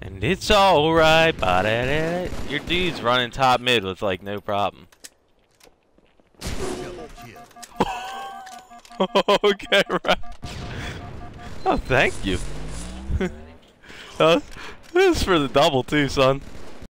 And it's alright, but your dude's running top mid with like no problem. okay, right. Oh, thank you. uh, this is for the double too, son.